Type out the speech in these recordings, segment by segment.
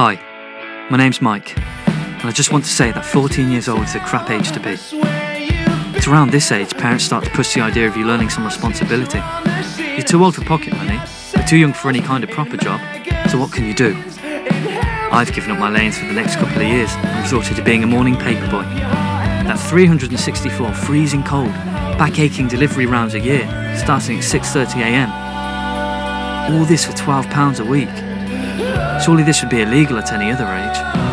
Hi, my name's Mike, and I just want to say that 14 years old is a crap age to be. It's around this age parents start to push the idea of you learning some responsibility. You're too old for pocket money, but too young for any kind of proper job, so what can you do? I've given up my lanes for the next couple of years and resorted to being a morning paperboy. That 364 freezing cold, back aching delivery rounds a year, starting at 6.30am. All this for £12 a week. Surely this would be illegal at any other age.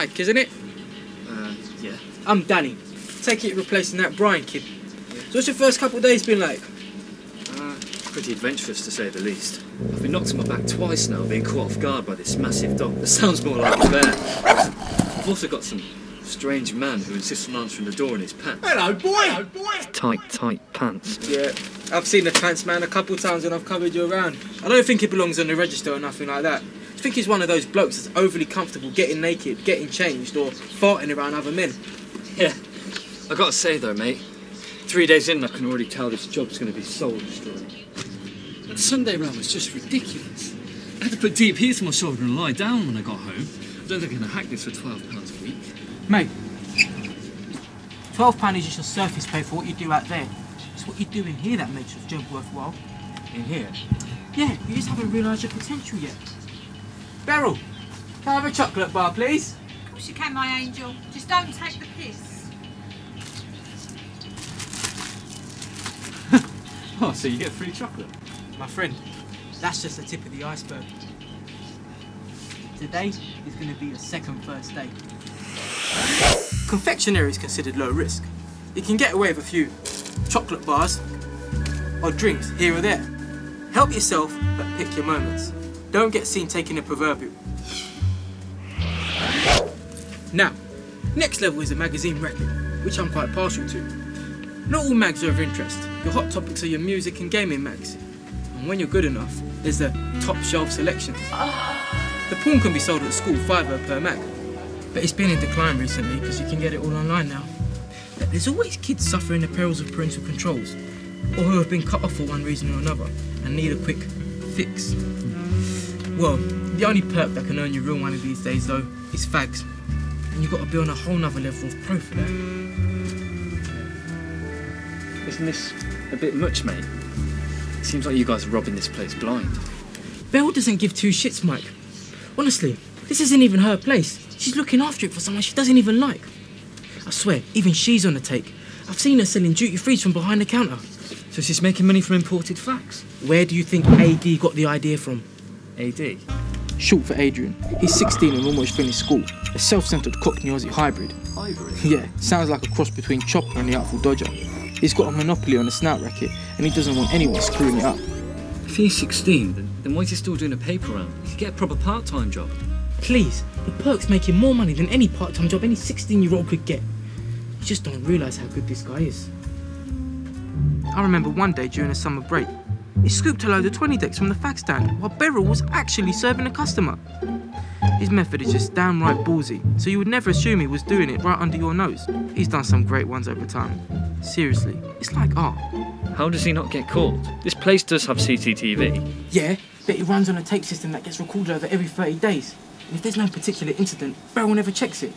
Mike, isn't it? Uh, yeah. I'm Danny. Take it replacing that Brian kid. So what's your first couple of days been like? Uh, pretty adventurous to say the least. I've been knocked on my back twice now, being caught off guard by this massive dog that sounds more like a bear. I've also got some strange man who insists on answering the door in his pants. Hello, boy. Hello, boy. Tight, tight pants. Yeah, I've seen the pants man a couple of times when I've covered you around. I don't think he belongs on the register or nothing like that. I think he's one of those blokes that's overly comfortable getting naked, getting changed, or farting around other men. Yeah. I gotta say though, mate, three days in, I can already tell this job's gonna be soul destroying. That Sunday round was just ridiculous. I had to put deep heat to my shoulder and lie down when I got home. I don't think I'm gonna hack this for £12 a week. Mate, £12 is just your surface pay for what you do out there. It's what you do in here that makes your job worthwhile. In here? Yeah, you just haven't realised your potential yet. Beryl, can I have a chocolate bar, please? Of course you can, my angel. Just don't take the piss. Oh, so you get free chocolate? My friend, that's just the tip of the iceberg. Today is going to be your second first day. Confectionery is considered low risk. You can get away with a few chocolate bars or drinks here or there. Help yourself, but pick your moments. Don't get seen taking a proverbial. Now, next level is a magazine record, which I'm quite partial to. Not all mags are of interest. Your hot topics are your music and gaming mags. And when you're good enough, there's the top shelf selections. The porn can be sold at school, fiver per mag. But it's been in decline recently because you can get it all online now. But there's always kids suffering the perils of parental controls, or who have been cut off for one reason or another and need a quick fix. Well, the only perk that can earn you real money these days though is fags. And you've got to be on a whole nother level of pro for that. Isn't this a bit much, mate? It seems like you guys are robbing this place blind. Beryl doesn't give two shits, Mike. Honestly, this isn't even her place. She's looking after it for someone she doesn't even like. I swear, even she's on the take. I've seen her selling duty frees from behind the counter. So she's making money from imported facts? Where do you think AD got the idea from? AD? Short for Adrian. He's 16 and almost finished school. A self-centered Cockney Aussie hybrid. Hybrid? Yeah, sounds like a cross between Chopper and the Artful Dodger. He's got a monopoly on the snout racket, and he doesn't want anyone screwing it up. If he's 16, then, then why is he still doing a paper round? He could get a proper part-time job. Please, the perk's making more money than any part-time job any 16-year-old could get. You just don't realise how good this guy is. I remember one day during a summer break, he scooped a load of 20 decks from the fag stand while Beryl was actually serving a customer. His method is just downright ballsy, so you would never assume he was doing it right under your nose. He's done some great ones over time. Seriously, it's like art. How does he not get caught? This place does have CCTV. Yeah, but it runs on a tape system that gets recorded over every 30 days. And if there's no particular incident, Beryl never checks it.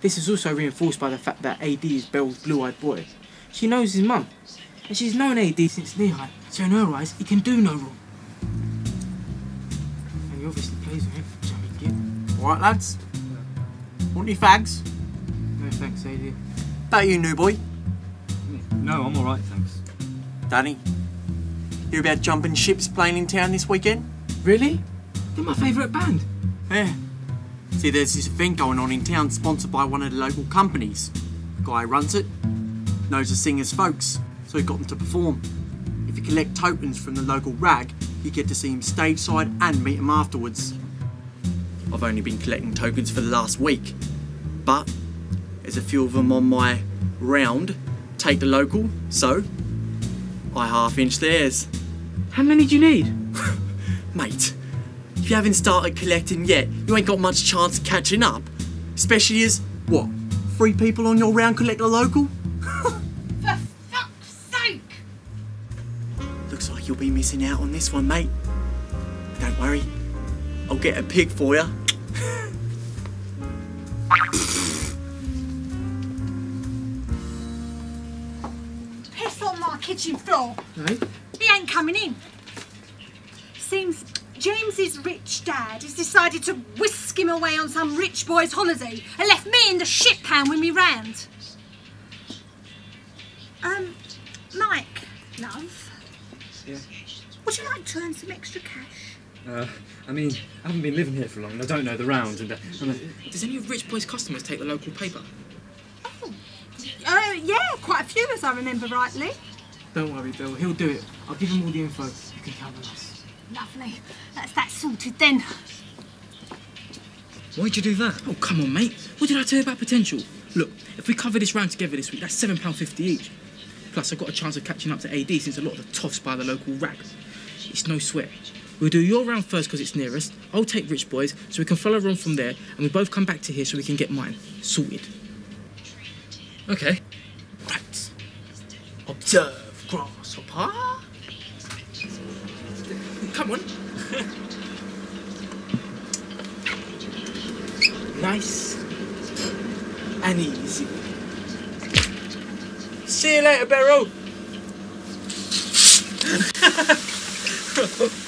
This is also reinforced by the fact that AD is Beryl's blue-eyed boy. She knows his mum, and she's known AD since knee high, so in her eyes, he can do no wrong. And he obviously plays with him, chummy git. All right, lads. Want any fags? No thanks, AD. About you, new boy. No, I'm alright, thanks. Danny. You about Jumping Ships playing in town this weekend? Really? They're my favourite band. Yeah. See, there's this event going on in town sponsored by one of the local companies. The guy runs it knows the singers' folks, so he got them to perform. If you collect tokens from the local rag, you get to see him stage side and meet him afterwards. I've only been collecting tokens for the last week, but there's a few of them on my round. Take the local, so I half inch theirs. How many do you need? Mate, if you haven't started collecting yet, you ain't got much chance of catching up. Especially as, what, three people on your round collect a local? For fuck's sake! Looks like you'll be missing out on this one, mate. Don't worry, I'll get a pig for you. Piss on my kitchen floor. No. He ain't coming in. Seems James's rich dad has decided to whisk him away on some rich boy's holiday and left me in the shit pan with me round. Mike, love. Yeah. Would you like to earn some extra cash? Uh, I mean, I haven't been living here for long. and I don't know the rounds, and, uh, and uh, Does any of Rich Boy's customers take the local paper? Oh, Uh, yeah, quite a few, as I remember rightly. Don't worry, Beryl. He'll do it. I'll give him all the info. You can count on us. Lovely. That's that sorted then. why'd you do that? Oh, come on, mate. What did I tell you about potential? Look, if we cover this round together this week, that's £7.50 each. Plus, I've got a chance of catching up to AD since a lot of the toffs by the local rag. It's no sweat. We'll do your round first because it's nearest. I'll take Rich Boys so we can follow on from there and we both come back to here so we can get mine. Sorted. Okay. Right. Observe, grasshopper. Come on. nice and easy. See you later, Barrow.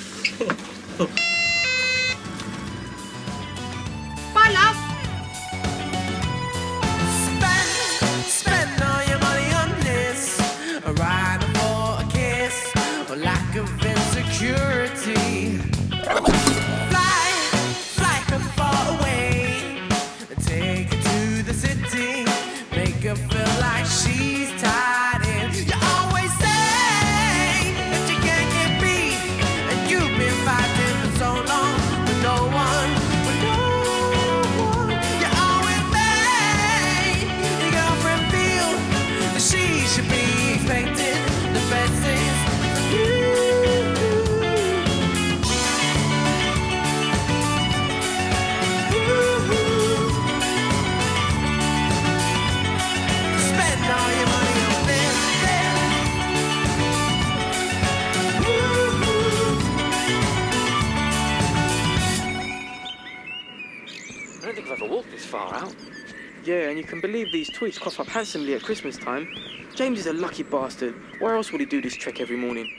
Yeah, and you can believe these tweets cough up handsomely at Christmas time. James is a lucky bastard. Where else would he do this trick every morning?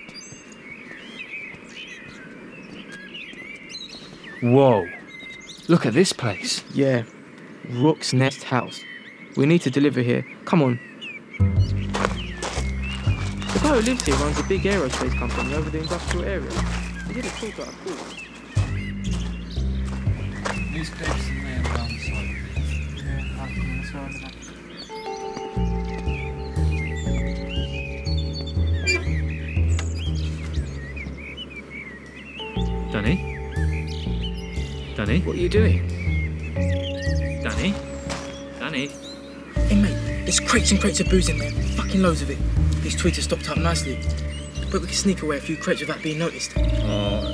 Whoa. Look at this place. Yeah, Rook's Nest House. We need to deliver here. Come on. The guy who lives here runs a big aerospace company over the industrial area. He did a talk that I called. Newspapers Danny? Danny? What are you doing? Danny? Danny? Hey mate, there's crates and crates of booze in there. Fucking loads of it. These tweets are stocked up nicely. But we can sneak away a few crates without being noticed. Oh.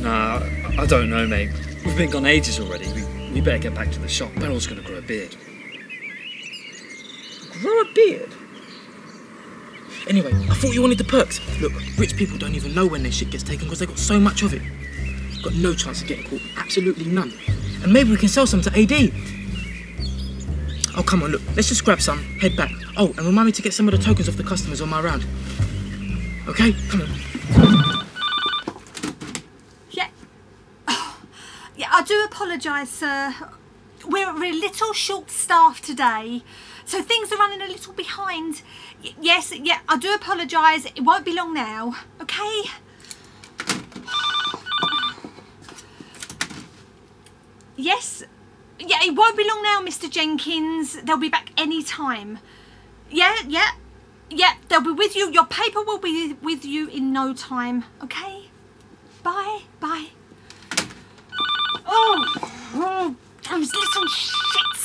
Nah, I don't know, mate. We've been gone ages already. We, we better get back to the shop. Beryl's gonna grow a beard. Grow a beard? Anyway, I thought you wanted the perks. Look, rich people don't even know when their shit gets taken because they got so much of it. Got no chance of getting caught. Absolutely none. And maybe we can sell some to AD. Oh, come on, look. Let's just grab some, head back. Oh, and remind me to get some of the tokens off the customers on my round. Okay? Come on. Yeah. Yeah, I do apologise, sir. We're, we're a little short staffed today, so things are running a little behind. Y- yes, yeah, I do apologise. It won't be long now, okay? Yes, yeah, it won't be long now, Mr. Jenkins. They'll be back any time. Yeah, yeah. Yeah, they'll be with you. Your paper will be with you in no time. Okay? Bye. Bye. Oh, oh those little shits.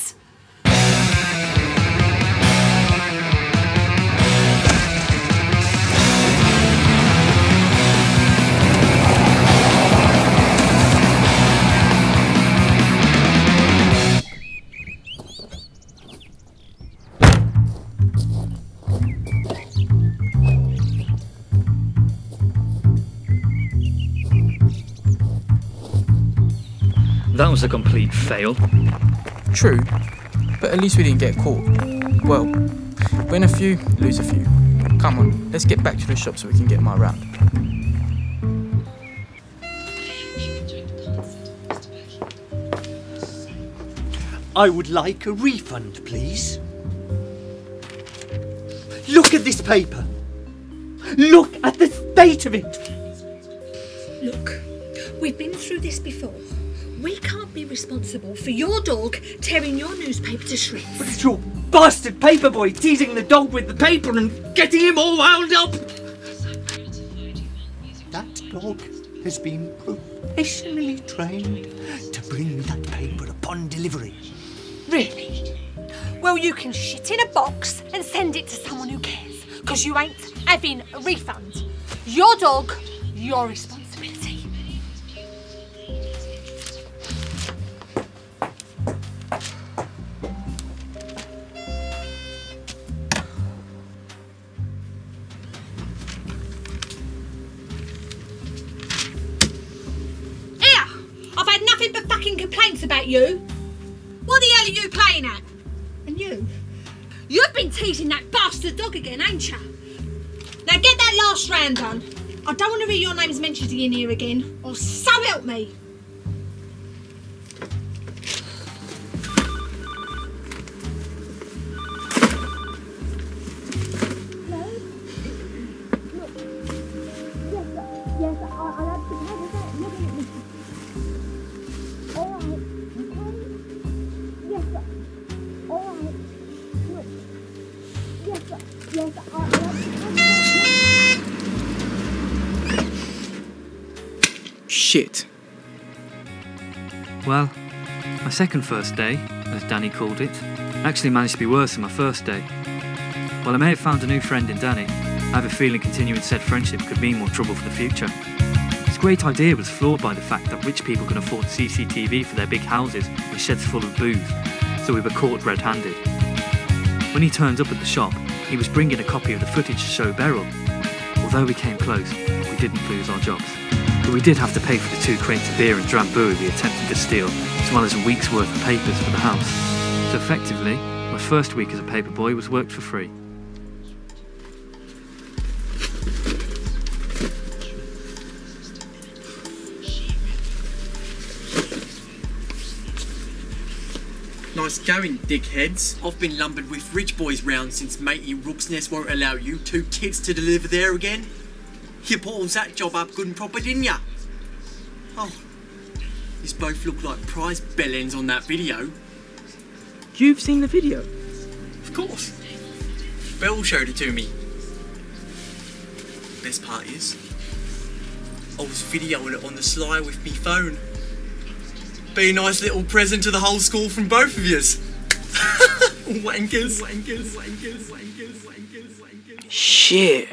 Was a complete fail. True, but at least we didn't get caught. Well, win a few, lose a few. Come on, let's get back to the shop so we can get my round. I would like a refund, please. Look at this paper. Look at the state of it. Look, we've been through this before. We can't be responsible for your dog tearing your newspaper to shreds. It's your bastard paperboy teasing the dog with the paper and getting him all wound up. That dog has been professionally trained to bring that paper upon delivery. Really? Well, you can shit in a box and send it to someone who cares, because you ain't having a refund. Your dog, your responsibility. You. What the hell are you playing at? And you? You've been teasing that bastard dog again, ain't you? Now get that last round done. I don't want to hear your names mentioned in here again, or so help me. Shit. Well, my second first day, as Danny called it, actually managed to be worse than my first day. While I may have found a new friend in Danny, I have a feeling continuing said friendship could mean more trouble for the future. His great idea was flawed by the fact that rich people can afford CCTV for their big houses with sheds full of booze, so we were caught red handed. When he turned up at the shop, he was bringing a copy of the footage to show Beryl. Although we came close, we didn't lose our jobs. But we did have to pay for the two crates of beer and Drambuie we attempted to steal, as well as a week's worth of papers for the house. So effectively, my first week as a paperboy was worked for free. Nice going, dickheads. I've been lumbered with rich boys round since matey Rook's Nest won't allow you two kids to deliver there again. You balls that job up good and proper, didn't ya? Oh, you both look like prize bellends on that video. You've seen the video? Of course. Beryl showed it to me. Best part is, I was videoing it on the sly with me phone. Be a nice little present to the whole school from both of yous. wankers, wankers, wankers, wankers, wankers, wankers. Shit.